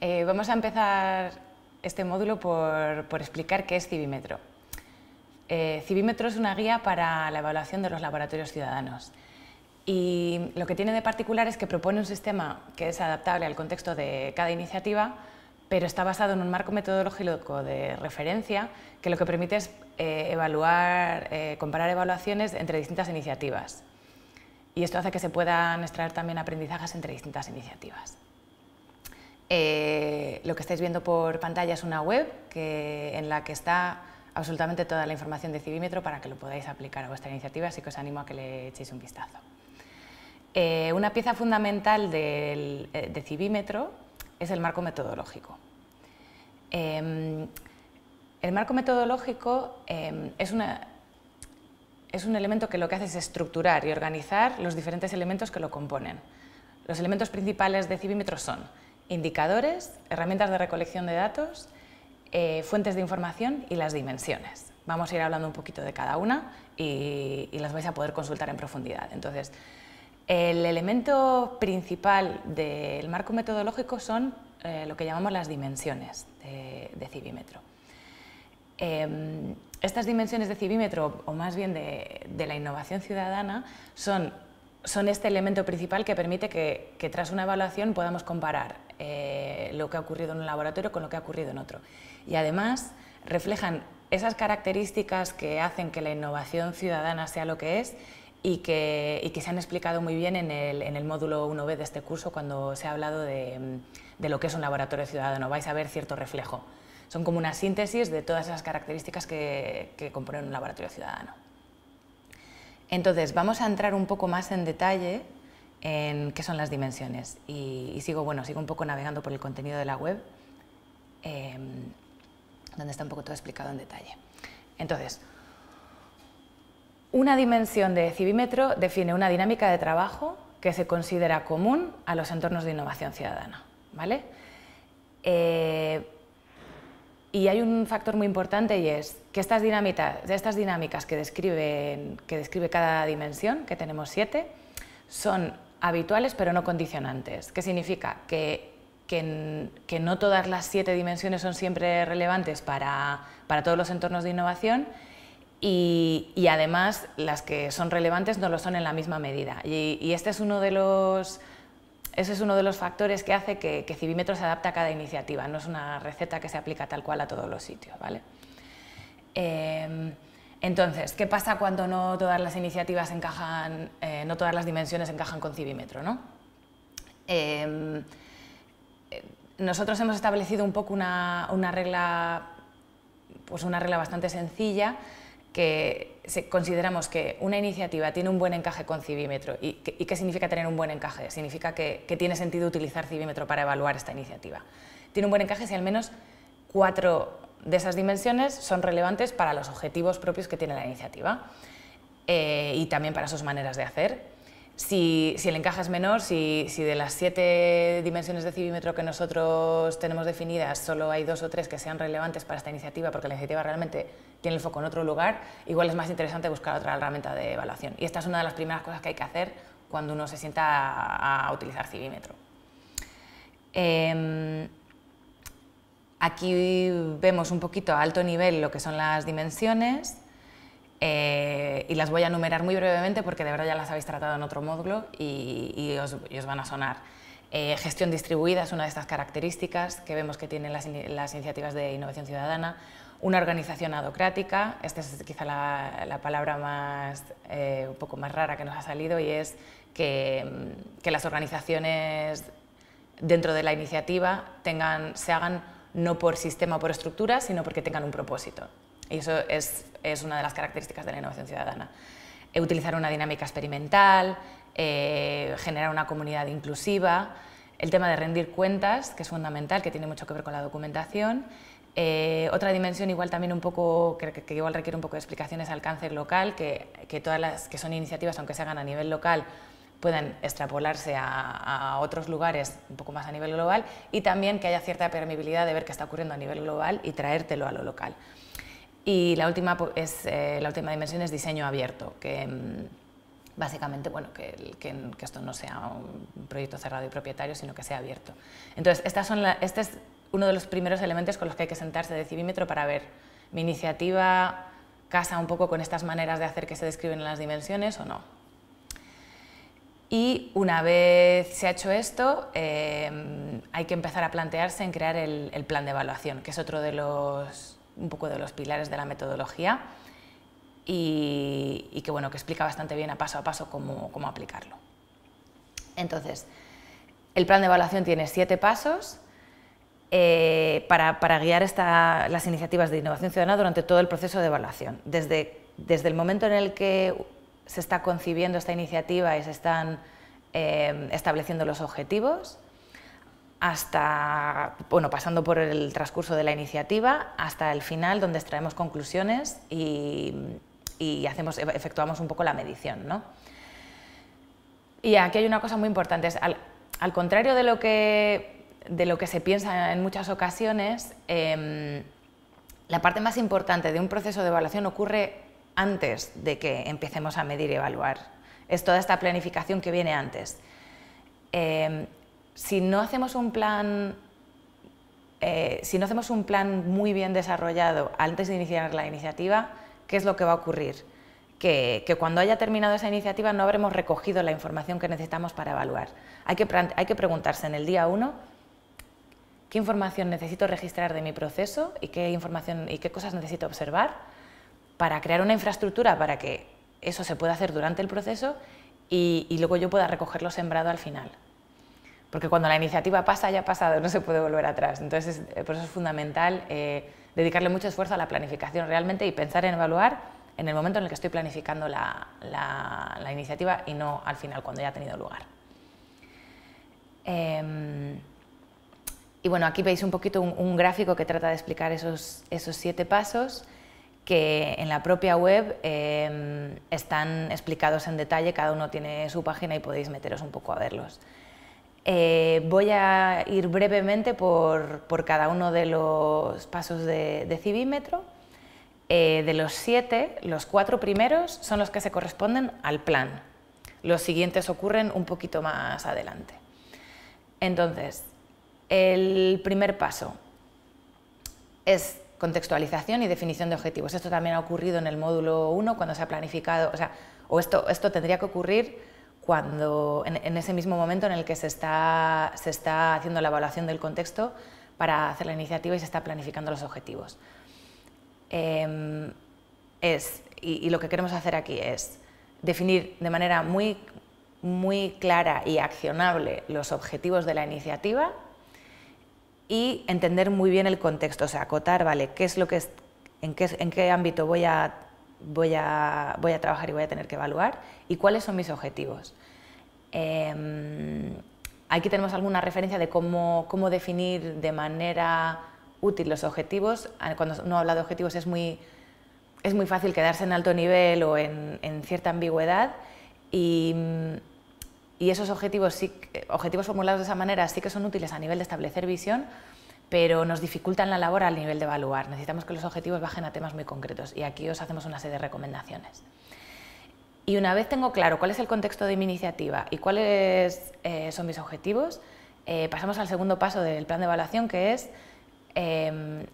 Eh, vamos a empezar este módulo por, explicar qué es Civímetro. Eh, Civímetro es una guía para la evaluación de los laboratorios ciudadanos. Y lo que tiene de particular es que propone un sistema que es adaptable al contexto de cada iniciativa, pero está basado en un marco metodológico de referencia que lo que permite es eh, evaluar, comparar evaluaciones entre distintas iniciativas. Y esto hace que se puedan extraer también aprendizajes entre distintas iniciativas. Eh, lo que estáis viendo por pantalla es una web en la que está absolutamente toda la información de Civímetro para que lo podáis aplicar a vuestra iniciativa, así que os animo a que le echéis un vistazo. Eh, una pieza fundamental eh, de Civímetro es el marco metodológico. Em, el marco metodológico em, es, es un elemento que lo que hace es estructurar y organizar los diferentes elementos que lo componen. Los elementos principales de Civímetro son indicadores, herramientas de recolección de datos, eh, fuentes de información y las dimensiones. Vamos a ir hablando un poquito de cada una y, las vais a poder consultar en profundidad. Entonces, el elemento principal del marco metodológico son eh, lo que llamamos las dimensiones de, Civímetro. Em, estas dimensiones de Civímetro, o más bien de, de la innovación ciudadana, son son este elemento principal que permite que, tras una evaluación podamos comparar eh, lo que ha ocurrido en un laboratorio con lo que ha ocurrido en otro. Y además reflejan esas características que hacen que la innovación ciudadana sea lo que es y que, se han explicado muy bien en el, módulo 1B de este curso cuando se ha hablado de, lo que es un laboratorio ciudadano. Vais a ver cierto reflejo. Son como una síntesis de todas esas características que componen un laboratorio ciudadano. Entonces, vamos a entrar un poco más en detalle en qué son las dimensiones. Y, sigo, bueno, sigo un poco navegando por el contenido de la web, em, donde está un poco todo explicado en detalle. Entonces, una dimensión de Civímetro define una dinámica de trabajo que se considera común a los entornos de innovación ciudadana. ¿vale? Eh, y hay un factor muy importante y es que estas dinámicas, estas dinámicas que, describen, que describe cada dimensión, que tenemos siete, son habituales pero no condicionantes. ¿Qué significa? Que, que, no todas las siete dimensiones son siempre relevantes para, para todos los entornos de innovación y, y, además las que son relevantes no lo son en la misma medida. Y, y este es uno de los ese es uno de los factores que hace que, que Civímetro se adapte a cada iniciativa, no es una receta que se aplica tal cual a todos los sitios. ¿vale? Em, entonces, ¿qué pasa cuando no todas las iniciativas encajan, eh, no todas las dimensiones encajan con Civímetro? ¿no? Em, eh, nosotros hemos establecido un poco una, regla, pues una regla bastante sencilla que consideramos que una iniciativa tiene un buen encaje con Civímetro. ¿Y, qué significa tener un buen encaje? Significa que, tiene sentido utilizar Civímetro para evaluar esta iniciativa. Tiene un buen encaje si al menos cuatro de esas dimensiones son relevantes para los objetivos propios que tiene la iniciativa eh, y también para sus maneras de hacer si, el encaje es menor, si, de las siete dimensiones de civímetro que nosotros tenemos definidas, solo hay dos o tres que sean relevantes para esta iniciativa, porque la iniciativa realmente tiene el foco en otro lugar, igual es más interesante buscar otra herramienta de evaluación. Y esta es una de las primeras cosas que hay que hacer cuando uno se sienta a, utilizar civímetro. Em, aquí vemos un poquito a alto nivel lo que son las dimensiones. Eh, y las voy a enumerar muy brevemente porque de verdad ya las habéis tratado en otro módulo y, os, van a sonar. Eh, gestión distribuida es una de estas características que vemos que tienen las, iniciativas de innovación ciudadana. Una organización adocrática, esta es quizá la, palabra más, eh, un poco más rara que nos ha salido y es que, que las organizaciones dentro de la iniciativa tengan, se hagan no por sistema o por estructura, sino porque tengan un propósito. Y eso es, una de las características de la innovación ciudadana. Eh, utilizar una dinámica experimental, eh, generar una comunidad inclusiva, el tema de rendir cuentas, que es fundamental, que tiene mucho que ver con la documentación. Eh, otra dimensión igual también un poco, que, que, igual requiere un poco de explicaciones al cáncer local, que, todas las que son iniciativas, aunque se hagan a nivel local, puedan extrapolarse a, a, otros lugares un poco más a nivel global y también que haya cierta permeabilidad de ver qué está ocurriendo a nivel global y traértelo a lo local. Y la última, es, eh, la última dimensión es diseño abierto, que, mm, básicamente, bueno, que, esto no sea un proyecto cerrado y propietario, sino que sea abierto. Entonces, estas son este es uno de los primeros elementos con los que hay que sentarse de Civímetro para ver mi iniciativa casa un poco con estas maneras de hacer que se describen en las dimensiones o no. Y una vez se ha hecho esto, eh, hay que empezar a plantearse en crear el, plan de evaluación, que es otro de los, un poco de los pilares de la metodología y, que, bueno, que explica bastante bien a paso a paso cómo, cómo aplicarlo. Entonces, el plan de evaluación tiene siete pasos eh, para, para, guiar esta, las iniciativas de innovación ciudadana durante todo el proceso de evaluación. Desde, desde el momento en el que se está concibiendo esta iniciativa y se están eh, estableciendo los objetivos, hasta, bueno, pasando por el transcurso de la iniciativa, hasta el final donde extraemos conclusiones y, hacemos, efectuamos un poco la medición. ¿no? Y aquí hay una cosa muy importante, al, al contrario de lo que de lo que se piensa en muchas ocasiones, em, la parte más importante de un proceso de evaluación ocurre antes de que empecemos a medir y evaluar. Es toda esta planificación que viene antes. Em, si no hacemos un plan eh, si no hacemos un plan muy bien desarrollado antes de iniciar la iniciativa, ¿qué es lo que va a ocurrir? Que, cuando haya terminado esa iniciativa no habremos recogido la información que necesitamos para evaluar. Hay que, preguntarse en el día uno qué información necesito registrar de mi proceso y qué, información, y qué cosas necesito observar para crear una infraestructura para que eso se pueda hacer durante el proceso y, luego yo pueda recogerlo sembrado al final. Porque cuando la iniciativa pasa, ya ha pasado, no se puede volver atrás. Entonces, eh, por eso es fundamental eh, dedicarle mucho esfuerzo a la planificación realmente y pensar en evaluar en el momento en el que estoy planificando la, la, iniciativa y no al final, cuando ya ha tenido lugar. Em, y bueno, aquí veis un poquito un, gráfico que trata de explicar esos, esos, siete pasos que en la propia web em, están explicados en detalle, cada uno tiene su página y podéis meteros un poco a verlos. Eh, voy a ir brevemente por, cada uno de los pasos de, de Civímetro. Eh, de los siete, los cuatro primeros son los que se corresponden al plan. Los siguientes ocurren un poquito más adelante. Entonces, el primer paso es contextualización y definición de objetivos. Esto también ha ocurrido en el módulo 1 cuando se ha planificado, o sea, o esto, esto tendría que ocurrir cuando, en, ese mismo momento en el que se está, se está haciendo la evaluación del contexto para hacer la iniciativa y se está planificando los objetivos. Em, es, y, y, lo que queremos hacer aquí es definir de manera muy, muy clara y accionable los objetivos de la iniciativa y entender muy bien el contexto, o sea, acotar, vale, qué es lo que es, en qué, en qué ámbito voy a, voy, a, voy a trabajar y voy a tener que evaluar y cuáles son mis objetivos. Eh, aquí tenemos alguna referencia de cómo, cómo, definir de manera útil los objetivos. Ah, cuando uno habla de objetivos es muy, es muy fácil quedarse en alto nivel o en, en cierta ambigüedad y y esos objetivos, sí, objetivos formulados de esa manera sí que son útiles a nivel de establecer visión, pero nos dificultan la labor al nivel de evaluar. Necesitamos que los objetivos bajen a temas muy concretos y aquí os hacemos una serie de recomendaciones. Y una vez tengo claro cuál es el contexto de mi iniciativa y cuáles eh, son mis objetivos, eh, pasamos al segundo paso del plan de evaluación, que es em,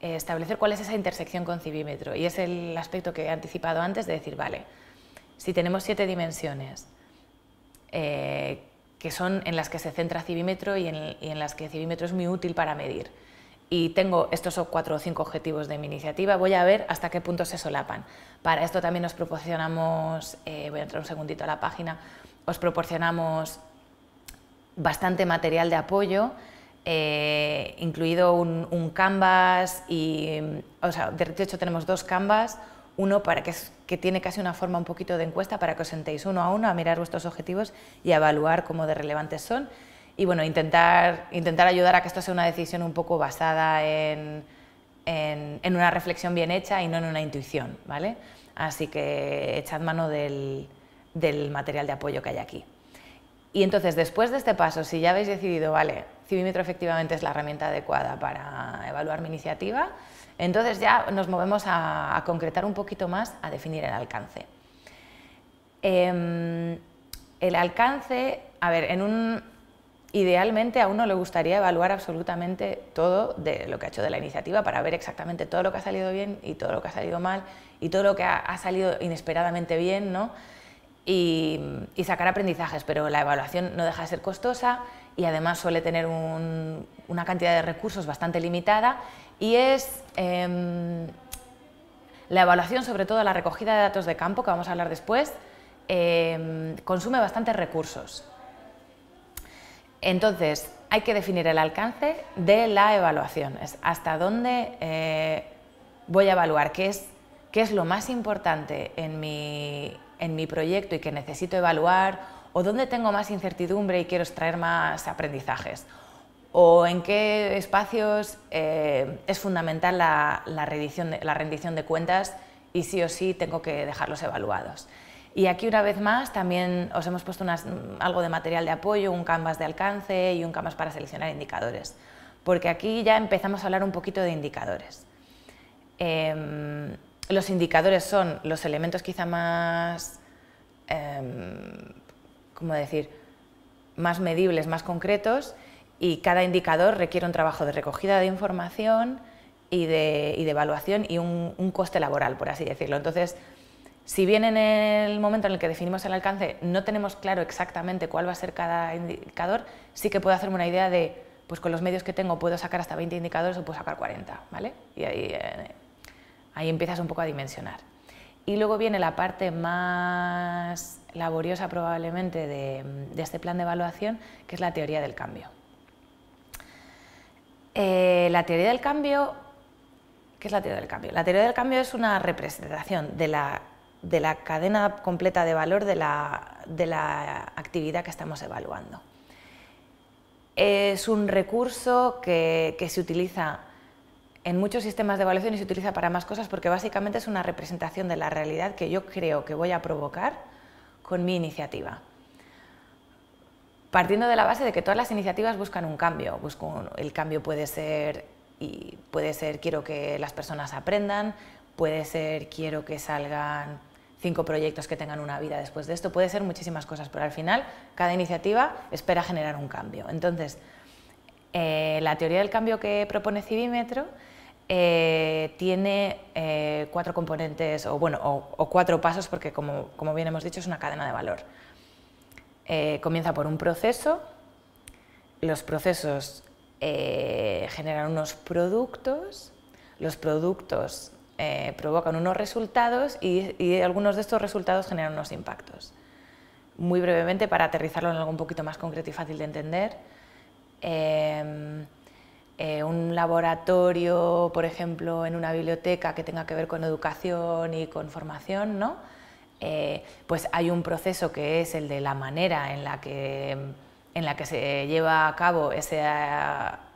establecer cuál es esa intersección con civímetro. Y es el aspecto que he anticipado antes de decir, vale, si tenemos siete dimensiones, eh, que son en las que se centra Civímetro y en, las que Civímetro es muy útil para medir. Y tengo estos cuatro o cinco objetivos de mi iniciativa, voy a ver hasta qué punto se solapan. Para esto también nos proporcionamos, eh, voy a entrar un segundito a la página, os proporcionamos bastante material de apoyo, eh, incluido un, un, canvas y, o sea, de hecho tenemos dos canvas, uno para que, que, tiene casi una forma un poquito de encuesta para que os sentéis uno a uno a mirar vuestros objetivos y a evaluar cómo de relevantes son y bueno, intentar, intentar ayudar a que esto sea una decisión un poco basada en, en, una reflexión bien hecha y no en una intuición, ¿vale? Así que echad mano del, del material de apoyo que hay aquí. Y entonces, después de este paso, si ya habéis decidido, vale, Civímetro efectivamente es la herramienta adecuada para evaluar mi iniciativa, entonces ya nos movemos a, concretar un poquito más, a definir el alcance. Em, el alcance, a ver, en un, idealmente a uno le gustaría evaluar absolutamente todo de lo que ha hecho de la iniciativa para ver exactamente todo lo que ha salido bien y todo lo que ha salido mal y todo lo que ha, salido inesperadamente bien, ¿no? Y, sacar aprendizajes, pero la evaluación no deja de ser costosa y además suele tener una cantidad de recursos bastante limitada y es em, la evaluación, sobre todo la recogida de datos de campo, que vamos a hablar después, em, consume bastantes recursos. Entonces, hay que definir el alcance de la evaluación, es hasta dónde eh, voy a evaluar, qué es, qué es lo más importante en mi, en mi proyecto y que necesito evaluar, o dónde tengo más incertidumbre y quiero extraer más aprendizajes, o en qué espacios eh, es fundamental la, rendición de, la rendición de cuentas y sí o sí tengo que dejarlos evaluados. Y aquí una vez más también os hemos puesto algo de material de apoyo, un canvas de alcance y un canvas para seleccionar indicadores, porque aquí ya empezamos a hablar un poquito de indicadores. Em, los indicadores son los elementos quizá más, eh, ¿cómo decir?, más medibles, más concretos y cada indicador requiere un trabajo de recogida de información y de, evaluación y un, coste laboral, por así decirlo. Entonces, si bien en el momento en el que definimos el alcance no tenemos claro exactamente cuál va a ser cada indicador, sí que puedo hacerme una idea de, pues con los medios que tengo puedo sacar hasta 20 indicadores o puedo sacar 40, ¿vale? Y ahí, eh, ahí empiezas un poco a dimensionar. Y luego viene la parte más laboriosa probablemente de este plan de evaluación, que es la teoría del cambio. Eh, la teoría del cambio, ¿qué es la teoría del cambio? La teoría del cambio es una representación de la, cadena completa de valor de la, actividad que estamos evaluando. Es un recurso que, se utiliza en muchos sistemas de evaluación y se utiliza para más cosas porque básicamente es una representación de la realidad que yo creo que voy a provocar con mi iniciativa partiendo de la base de que todas las iniciativas buscan un cambio. El cambio puede ser, y puede ser quiero que las personas aprendan, puede ser quiero que salgan cinco proyectos que tengan una vida después de esto, puede ser muchísimas cosas, pero al final cada iniciativa espera generar un cambio. Entonces, eh, la teoría del cambio que propone Civímetro eh, tiene eh, cuatro componentes, o bueno, o, cuatro pasos, porque como, como bien hemos dicho es una cadena de valor. Eh, comienza por un proceso, los procesos eh, generan unos productos, los productos provocan unos resultados y, algunos de estos resultados generan unos impactos. Muy brevemente, para aterrizarlo en algo un poquito más concreto y fácil de entender, em, un laboratorio, por ejemplo, en una biblioteca que tenga que ver con educación y con formación, ¿no? Eh, pues hay un proceso que es el de la manera en la que, en la que se lleva a cabo ese,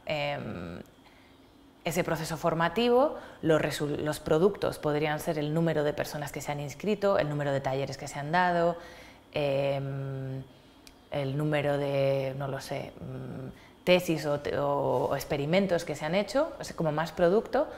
em, ese proceso formativo, los, productos podrían ser el número de personas que se han inscrito, el número de talleres que se han dado, el número de, no lo sé, mm, tesis o, o, experimentos que se han hecho, como más producto,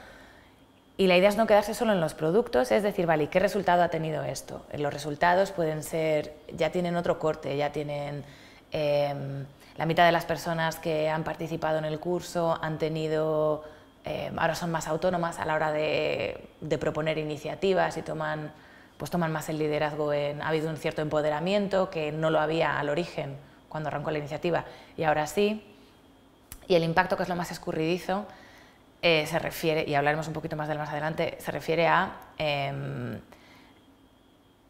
y la idea es no quedarse solo en los productos, es decir, vale, qué resultado ha tenido esto? Los resultados pueden ser, ya tienen otro corte, ya tienen em, la mitad de las personas que han participado en el curso han tenido, em, ahora son más autónomas a la hora de, proponer iniciativas y toman, pues toman más el liderazgo, en, ha habido un cierto empoderamiento que no lo había al origen cuando arrancó la iniciativa y ahora sí. Y el impacto, que es lo más escurridizo, eh, se refiere, y hablaremos un poquito más de él más adelante, se refiere a, em,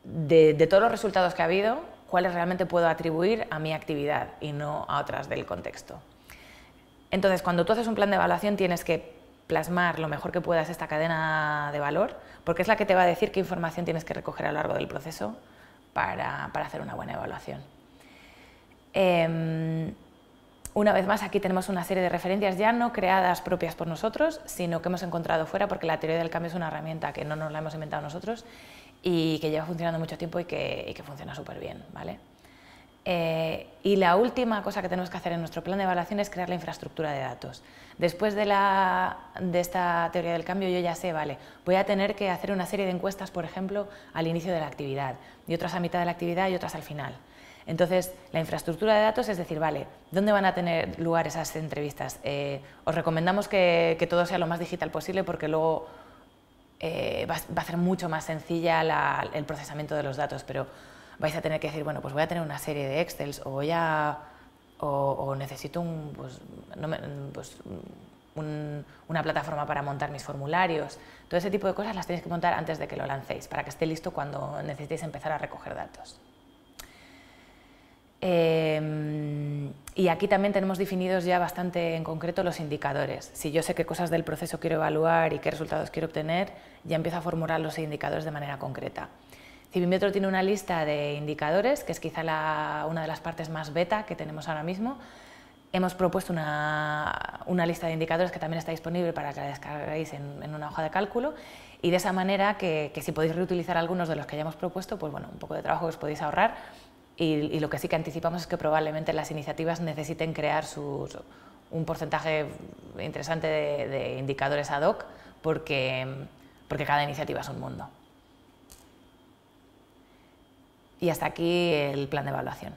de, todos los resultados que ha habido, cuáles realmente puedo atribuir a mi actividad y no a otras del contexto. Entonces, cuando tú haces un plan de evaluación tienes que plasmar lo mejor que puedas esta cadena de valor, porque es la que te va a decir qué información tienes que recoger a lo largo del proceso para, hacer una buena evaluación. Em, una vez más, aquí tenemos una serie de referencias ya no creadas propias por nosotros, sino que hemos encontrado fuera, porque la teoría del cambio es una herramienta que no nos la hemos inventado nosotros y que lleva funcionando mucho tiempo y que, funciona súper bien. ¿vale? Eh, y la última cosa que tenemos que hacer en nuestro plan de evaluación es crear la infraestructura de datos. Después de, la, de, esta teoría del cambio yo ya sé, vale, voy a tener que hacer una serie de encuestas, por ejemplo, al inicio de la actividad, y otras a mitad de la actividad y otras al final. Entonces, la infraestructura de datos es decir, vale, ¿dónde van a tener lugar esas entrevistas? Eh, os recomendamos que, todo sea lo más digital posible porque luego eh, va, a ser mucho más sencilla la, el procesamiento de los datos, pero vais a tener que decir, bueno, pues voy a tener una serie de Excels o o, necesito pues, pues, un, una plataforma para montar mis formularios. Todo ese tipo de cosas las tenéis que montar antes de que lo lancéis, para que esté listo cuando necesitéis empezar a recoger datos. Eh, y aquí también tenemos definidos ya bastante en concreto los indicadores. Si yo sé qué cosas del proceso quiero evaluar y qué resultados quiero obtener, ya empiezo a formular los indicadores de manera concreta. Cibimetro tiene una lista de indicadores, que es quizá la, una de las partes más beta que tenemos ahora mismo. Hemos propuesto una, una lista de indicadores que también está disponible para que la descarguéis en, en una hoja de cálculo y de esa manera que, que, si podéis reutilizar algunos de los que hayamos propuesto, pues bueno, un poco de trabajo que os podéis ahorrar y, lo que sí que anticipamos es que probablemente las iniciativas necesiten crear sus, un porcentaje interesante de, de indicadores ad hoc porque, porque cada iniciativa es un mundo. Y hasta aquí el plan de evaluación.